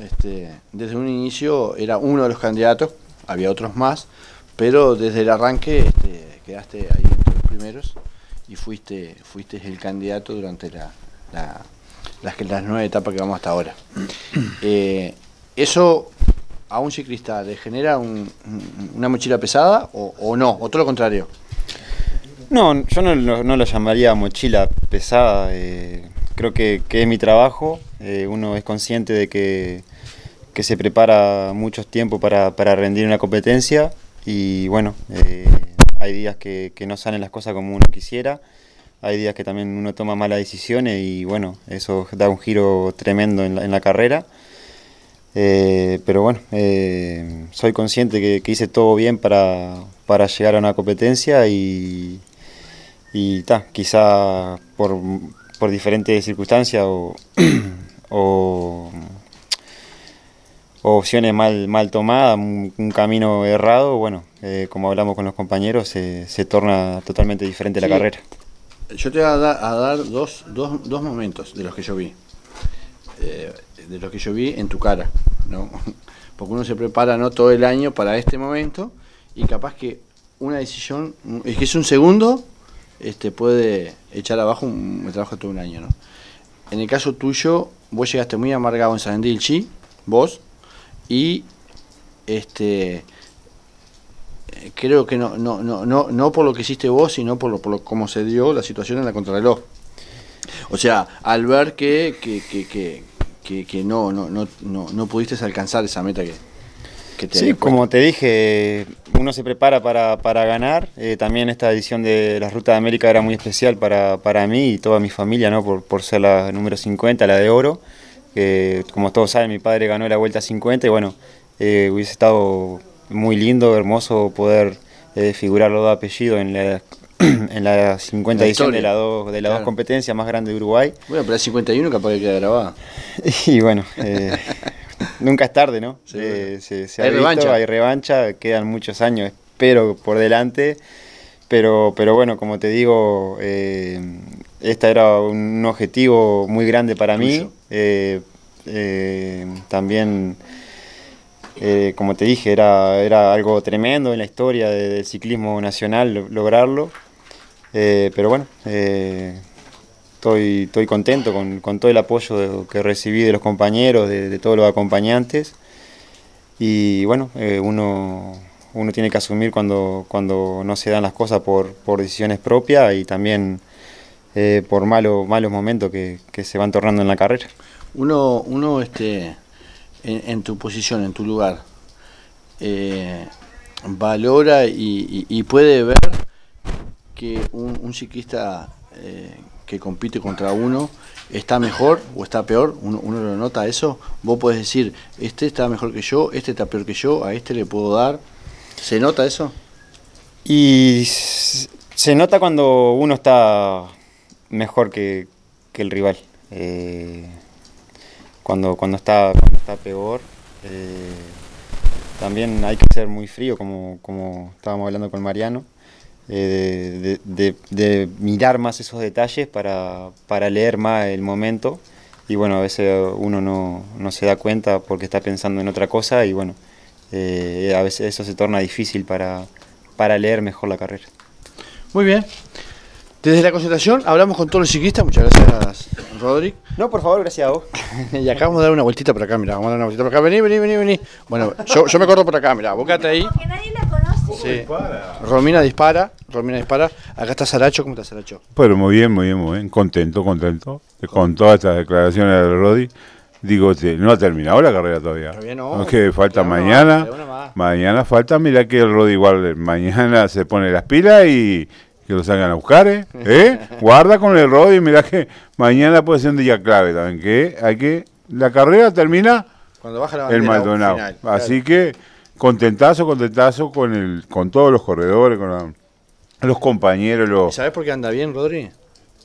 este, desde un inicio era uno de los candidatos, había otros más, pero desde el arranque este, quedaste ahí entre los primeros y fuiste, fuiste el candidato durante la, la- las, las nueve etapas que vamos hasta ahora. Eh, ¿Eso a un ciclista le genera un- un- una mochila pesada o, o no? ¿O todo lo contrario? No, yo no, no lo llamaría mochila pesada. eh, creo que, que es mi trabajo. eh, uno es consciente de que, que se prepara mucho tiempo para, para rendir una competencia y bueno, eh, hay días que, que no salen las cosas como uno quisiera, hay días que también uno toma malas decisiones y bueno, eso da un giro tremendo en la, en la carrera. Pero bueno, soy consciente que, que hice todo bien para, para llegar a una competencia y, y ta, quizá por, por diferentes circunstancias o, [clears throat] o, o opciones mal, mal tomadas, un, un camino errado, bueno, eh, como hablamos con los compañeros, se, se torna totalmente diferente la carrera. Yo te voy a dar, a dar dos, dos, dos momentos de los que yo vi. Eh, de los que yo vi en tu cara, ¿no? [laughs] Porque uno se prepara no todo el año para este momento y capaz que una decisión, es que es un segundo, este puede echar abajo un, trabajo de todo un año, ¿no? En el caso tuyo, vos llegaste muy amargado en San Chi, vos, y este creo que no, no, no, no, no por lo que hiciste vos, sino por lo, por lo cómo se dio la situación en la contrarreloj. O sea, al ver que, que, que, que, que, que no, no, no, no, no pudiste alcanzar esa meta que, que te Sí, como te dije, uno se prepara para, para ganar. Eh, también esta edición de la Ruta de América era muy especial para, para mí y toda mi familia, ¿no? por, por ser la número 50, la de oro. que como todos saben, mi padre ganó la Vuelta 50 y bueno, eh, hubiese estado muy lindo, hermoso poder eh, figurar los dos apellidos en la, [clears throat] en la 50 La edición de, historia. la dos, de las Claro. dos competencias más grandes de Uruguay. Bueno, pero el 51 capaz que queda grabada. [laughs] Y bueno, eh, [laughs] nunca es tarde, ¿no? Eh, se, se ha Hay visto, revancha. hay revancha, quedan muchos años, espero, por delante. Pero, pero bueno, como te digo, eh, esta era un objetivo muy grande para mí. Eh, eh, también, eh, como te dije, era, era algo tremendo en la historia de- del ciclismo nacional lo- lograrlo. Eh, pero bueno, eh, estoy, estoy contento con, todo el apoyo que recibí de los compañeros, de, todos los acompañantes. Y bueno, eh, uno, tiene que asumir cuando, no se dan las cosas por, decisiones propias y también eh, por malos momentos que, se van tornando en la carrera. Uno, este, en, tu posición, en tu lugar, eh, valora y, puede ver que un, ciclista que compite contra uno está mejor o está peor, uno, uno lo nota eso, vos podés decir, este está mejor que yo, este está peor que yo, a este le puedo dar, ¿se nota eso? Y se nota cuando uno está mejor que, que el rival. Eh, cuando, cuando, está, cuando está peor, eh, también hay que ser muy frío, como, como estábamos hablando con Mariano, eh, de, de- de mirar más esos detalles para, para leer más el momento. Y bueno, a veces uno no, no se da cuenta porque está pensando en otra cosa y bueno, eh, a veces eso se torna difícil para, para leer mejor la carrera. Muy bien. Desde la concentración hablamos con todos los ciclistas, muchas gracias Rodri. No, por favor, gracias a vos. [laughs] y acá vamos a dar una vueltita por acá, mira, vamos a dar una vueltita por acá, vení, vení, vení, vení. Bueno, yo, yo me corro por acá, mira, vos ahí. Romina dispara, Romina dispara. Acá está Saracho, ¿cómo está Saracho? Pero muy bien, muy bien, muy bien. Contento, contento. Con todas estas declaraciones del Rodi. Digo, te- no ha terminado la carrera todavía. Todavía no. Que falta mañana. Mañana falta, mira que el Rodi igual eh, mañana se pone las pilas y que lo salgan a buscar, ¿eh? [laughs] ¿Eh? Guarda con el Rodi, mira que mañana puede ser un día clave también, que hay que... La carrera termina Cuando baja la el bandera, Maldonado. final, Así que contentazo, contentazo con el, con todos los corredores, con la- los compañeros, los ¿Sabés por qué anda bien, Rodri?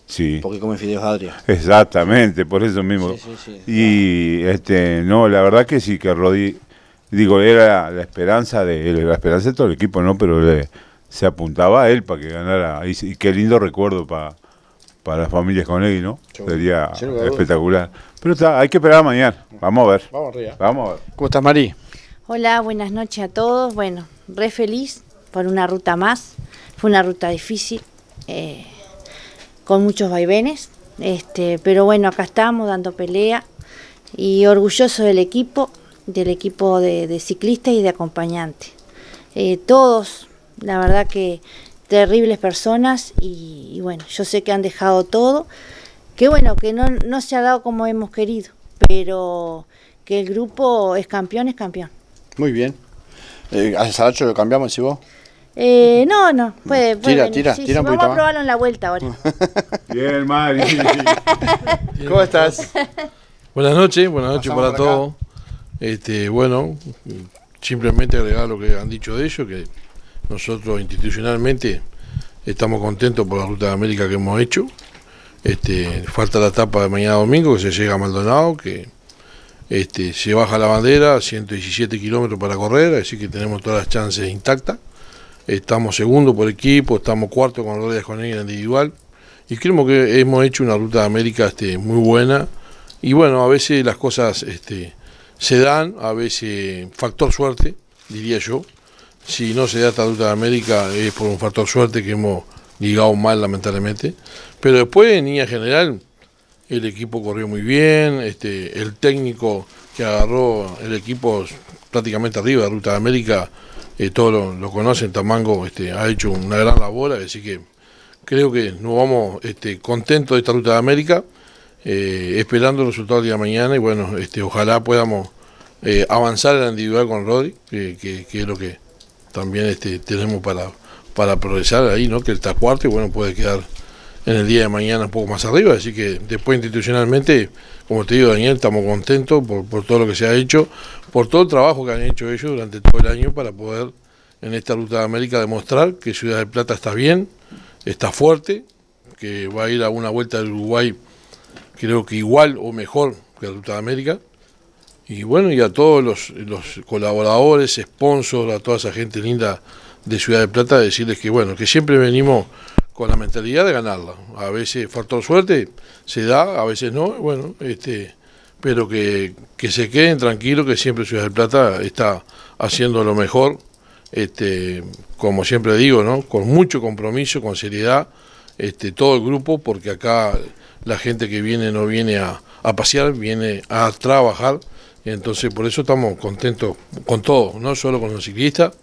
sí. Porque come fideos Adria. Exactamente, por eso mismo. Sí, sí, sí. Y este, no, la verdad que sí, que Rodi, digo, era la esperanza de la esperanza de todo el equipo, ¿no? Pero le- se apuntaba a él para que ganara. Y, y qué lindo recuerdo para para las familias con él, ¿no? Sería espectacular. Pero está, hay que esperar mañana. Vamos a ver. Vamos arriba. Vamos a ver. ¿Cómo estás, Mari? Hola, buenas noches a todos. Bueno, re feliz por una ruta más. Fue una ruta difícil, eh, con muchos vaivenes. Este, pero bueno, acá estamos dando pelea y orgulloso del equipo, del equipo de, ciclistas y de acompañantes. Eh, todos, la verdad que terribles personas y, y bueno, yo sé que han dejado todo, que bueno, que no, no se ha dado como hemos querido, pero que el grupo es campeón, es campeón. Muy bien. Eh, ¿A Saracho lo cambiamos, si vos? Eh, no, no, puede, puede Tira, venir. tira, Sí, tira sí, un vamos poquito a más. probarlo en la vuelta ahora. [laughs] Bien, Mari. [laughs] ¿Cómo estás? [laughs] Buenas noches, buenas noches Pasamos para por acá. todos. Este, bueno, simplemente agregar lo que han dicho de ellos, que nosotros institucionalmente estamos contentos por la ruta de América que hemos hecho. Este, falta la etapa de mañana domingo, que se llega a Maldonado, que este, se baja la bandera, 117 kilómetros para correr, así que tenemos todas las chances intactas. Estamos segundo por equipo, estamos cuarto con Rodríguez con en individual. Y creemos que hemos hecho una ruta de América este, muy buena. Y bueno, a veces las cosas este, se dan, a veces factor suerte, diría yo. Si no se da esta ruta de América es por un factor suerte que hemos ligado mal, lamentablemente. Pero después, en línea general, el equipo corrió muy bien, este, el técnico que agarró el equipo prácticamente arriba de Ruta de América, eh, todos lo, conocen, Tamango este, ha hecho una gran labor, así que creo que nos vamos este, contentos de esta Ruta de América, eh, esperando el resultado del día de mañana y bueno, este, ojalá podamos eh, avanzar en la individual con Rodri, que, es lo que también este, tenemos para, para progresar ahí, ¿no? que él está y bueno, puede quedar en el día de mañana un poco más arriba, así que después institucionalmente, como te digo Daniel, estamos contentos por, por todo lo que se ha hecho, por todo el trabajo que han hecho ellos durante todo el año para poder en esta ruta de América demostrar que Ciudad del Plata está bien, está fuerte, que va a ir a una vuelta del Uruguay creo que igual o mejor que la ruta de América. Y bueno, y a todos los, los colaboradores, sponsors, a toda esa gente linda de Ciudad de Plata, decirles que bueno, que siempre venimos con la mentalidad de ganarla. A veces factor suerte se da, a veces no, bueno, este, pero que, que se queden tranquilos que siempre Ciudad de Plata está haciendo lo mejor, este, como siempre digo, ¿no? con mucho compromiso, con seriedad, este, todo el grupo, porque acá la gente que viene no viene a, a pasear, viene a trabajar, entonces por eso estamos contentos con todo, no solo con los ciclistas,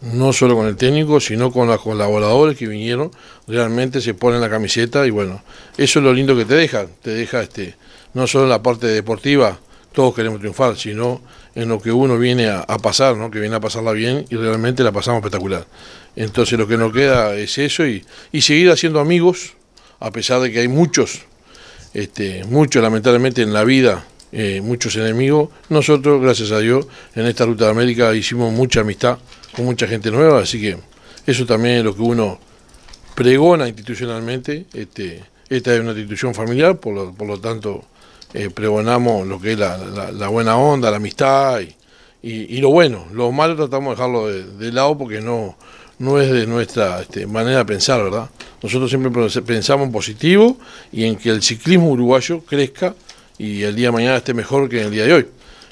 no solo con el técnico, sino con los colaboradores que vinieron, realmente se ponen la camiseta y bueno, eso es lo lindo que te deja, te deja este, no solo en la parte deportiva, todos queremos triunfar, sino en lo que uno viene a, pasar, ¿no? que viene a pasarla bien y realmente la pasamos espectacular. Entonces lo que nos queda es eso y, y seguir haciendo amigos, a pesar de que hay muchos, este, muchos lamentablemente en la vida, eh, muchos enemigos, nosotros, gracias a Dios, en esta ruta de América hicimos mucha amistad con mucha gente nueva, así que eso también es lo que uno pregona institucionalmente. Este, esta es una institución familiar, por lo, por lo tanto eh, pregonamos lo que es la, la- la buena onda, la amistad y, y- lo bueno. Lo malo tratamos de dejarlo de, lado porque no, no es de nuestra este, manera de pensar, ¿verdad? Nosotros siempre pens- pensamos en positivo y en que el ciclismo uruguayo crezca y el día de mañana esté mejor que en el día de hoy.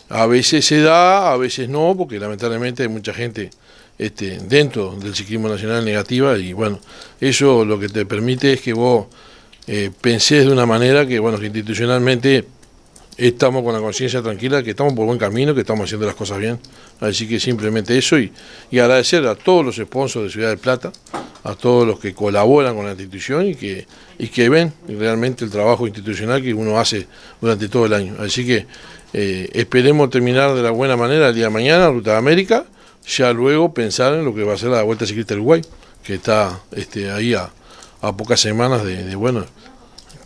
A veces se da, a veces no, porque lamentablemente hay mucha gente este, dentro del ciclismo nacional negativa y bueno, eso lo que te permite es que vos eh, pensés de una manera que bueno, que institucionalmente estamos con la conciencia tranquila, que estamos por buen camino, que estamos haciendo las cosas bien. Así que simplemente eso y, y agradecer a todos los sponsors de Ciudad del Plata, a todos los que colaboran con la institución y que, y que ven realmente el trabajo institucional que uno hace durante todo el año. Así que eh, esperemos terminar de la buena manera el día de mañana, Ruta de América, ya luego pensar en lo que va a ser la Vuelta Ciclista del Uruguay, que está este, ahí a, a pocas semanas de, bueno,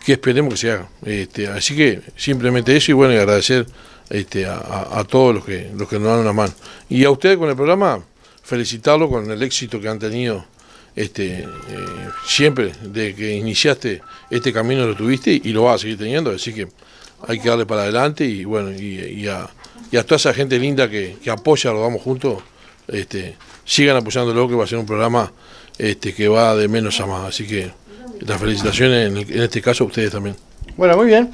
que esperemos que se haga. Este, así que simplemente eso y bueno, agradecer este, a todos los que, los que nos dan una mano. Y a ustedes con el programa, felicitarlo con el éxito que han tenido este, eh, siempre de que iniciaste este camino lo tuviste y lo vas a seguir teniendo, así que hay que darle para adelante y bueno, y, y a, y a toda esa gente linda que, que apoya, lo vamos juntos, este, sigan apoyándolo que va a ser un programa este, que va de menos a más, así que las felicitaciones en, el- en este caso a ustedes también. Bueno, muy bien.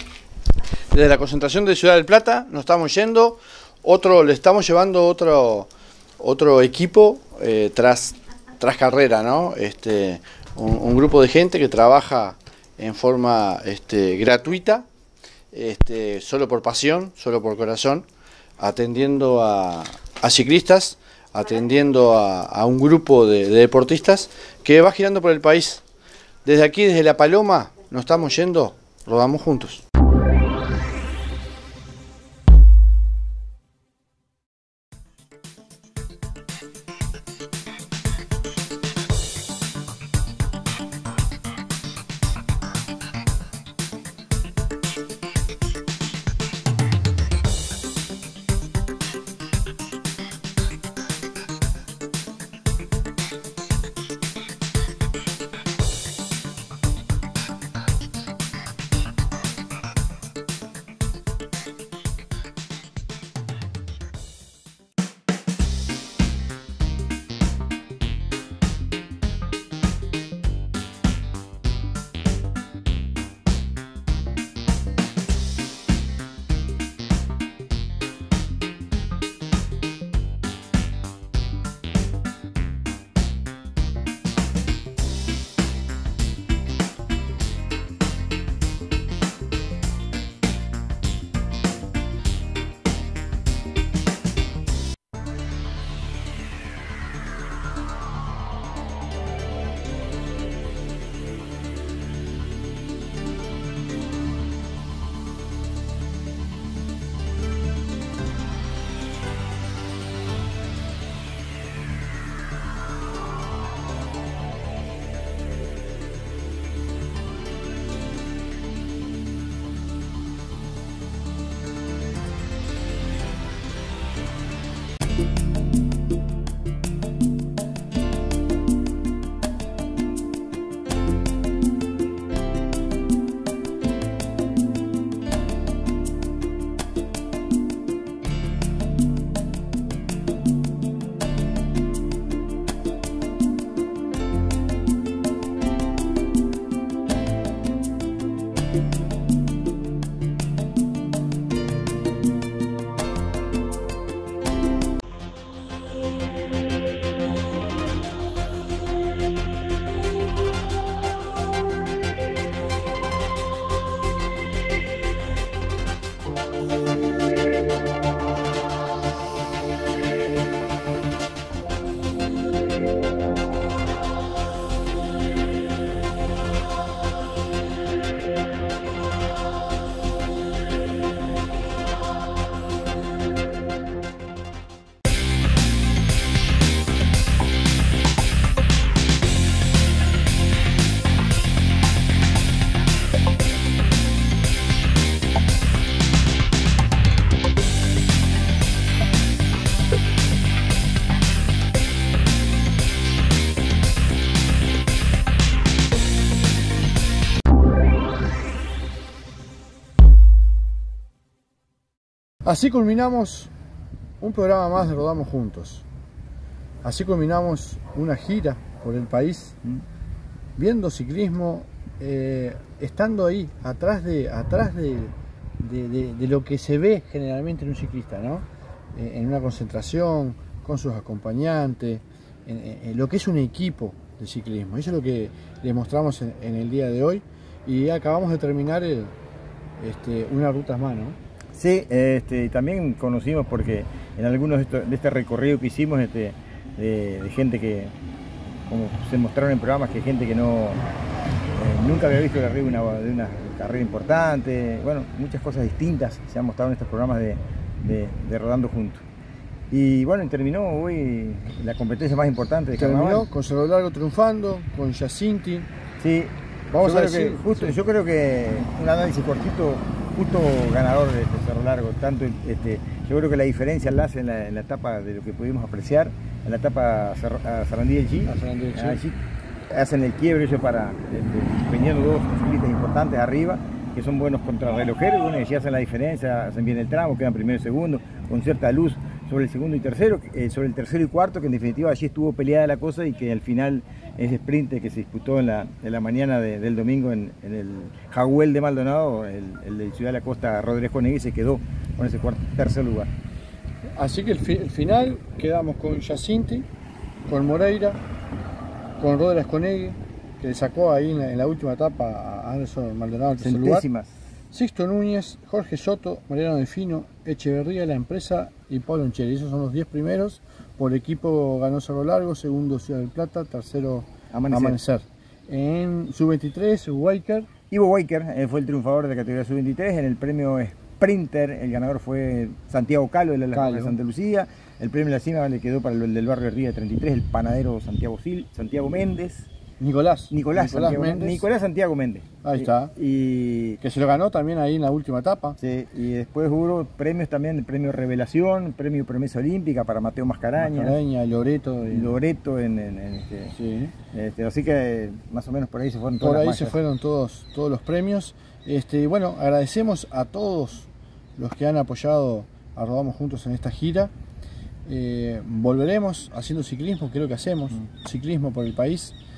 Desde la concentración de Ciudad del Plata nos estamos yendo. Otro, le estamos llevando otro, otro equipo eh, tras, tras carrera, ¿no? Este, un, grupo de gente que trabaja en forma este, gratuita, este, solo por pasión, solo por corazón, atendiendo a ciclistas, atendiendo a, un grupo de, de deportistas que va girando por el país. Desde aquí, desde La Paloma, nos estamos yendo, rodamos juntos. Así culminamos un programa más de Rodamos Juntos. Así culminamos una gira por el país, viendo ciclismo, eh, estando ahí, atrás, de, atrás de, lo que se ve generalmente en un ciclista, ¿no? Eh, en una concentración, con sus acompañantes, en, lo que es un equipo de ciclismo. Eso es lo que les mostramos en, el día de hoy y acabamos de terminar este, una ruta más, ¿no? Sí, este, también conocimos porque en algunos de, esto- de este recorrido que hicimos este, de, de gente que, como se mostraron en programas, que gente que no eh, nunca había visto el arriba de una, de una carrera importante, bueno, muchas cosas distintas se han mostrado en estos programas de, de- Rodando Juntos. Y bueno, terminó hoy la competencia más importante de Terminó carnaval. con Cerro Largo triunfando, con Yacinti. Sí, Vamos yo a decir, que justo, yo creo que un análisis cortito, justo ganador de este Cerro Largo. Tanto, este, yo creo que la diferencia la hace en la, en la etapa de lo que pudimos apreciar, en la etapa a Sarandí del G. A Sarandí del G. Allí hacen el quiebre ellos para este, dos ciclistas importantes arriba que son buenos contrarrelojeros, bueno, y hacen la diferencia, hacen bien el tramo, quedan primero y segundo, con cierta luz sobre el segundo y tercero, eh, sobre el tercero y cuarto, que en definitiva allí estuvo peleada la cosa y que al final ese sprint que se disputó en la, en la mañana de- del domingo en, en el Jaguel de Maldonado, el, el de Ciudad de la Costa, Rodríguez Conegui, se quedó con ese cuarto, tercer lugar. Así que el, fi- el final quedamos con Yacinti, con Moreira, con Rodríguez Conegui, que le sacó ahí en la, en la última etapa a Anderson Maldonado el tercer lugar. Sixto Núñez, Jorge Soto, Mariano Delfino, Echeverría, la empresa y Pablo Encheri. Esos son los 10 primeros. Por equipo ganó Cerro Largo, segundo Ciudad del Plata, tercero Amanecer. Amanecer. En sub-23, Waker. Ivo Waker eh, fue el triunfador de la categoría sub-23 en el premio Sprinter. El ganador fue Santiago Calo de la Calo. de Santa Lucía. El premio de la cima le quedó para el del barrio Ría 33, el panadero Santiago, Sil, Santiago Méndez. Nicolás. Nicolás, Nicolás Santiago Méndez. Nicolás Santiago Méndez. Ahí está. Y, Que se lo ganó también ahí en la última etapa. sí, y después hubo premios también, el premio Revelación, premio Promesa Olímpica para Mateo Mascaraña. Mascaraña, Loreto. y- Loreto en, en- en este, Sí. este, así que más o menos por ahí se fueron todas Por ahí se fueron todos, todos los premios. Este, bueno, agradecemos a todos los que han apoyado a Rodamos Juntos en esta gira. Eh, volveremos haciendo ciclismo, lo que hacemos, ciclismo por el país.